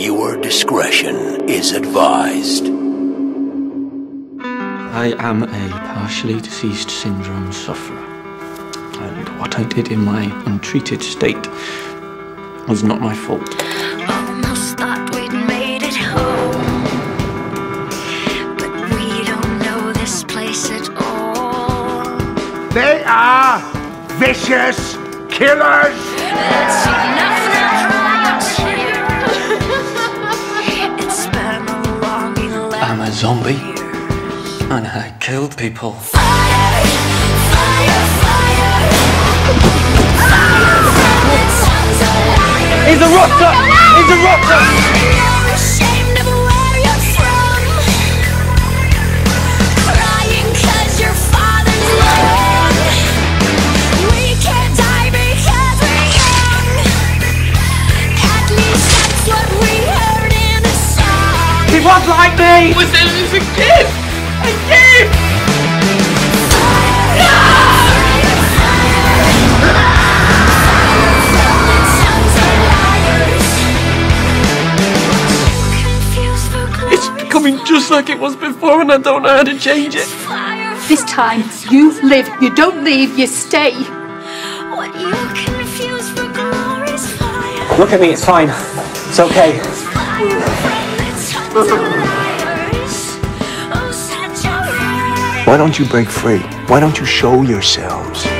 Viewer discretion is advised. I am a partially deceased syndrome sufferer. And what I did in my untreated state was not my fault. Almost thought we'd made it home. But we don't know this place at all. They are vicious killers. A zombie. And I killed people. He's a rotter! He's a rotter! He was like me! Was it was a gift? A gift! It's becoming just like it was before and I don't know how to change it. This time, you live, you don't leave, you stay. What you confuse for glory's fire. Look at me, it's fine. It's okay. Why don't you break free? Why don't you show yourselves?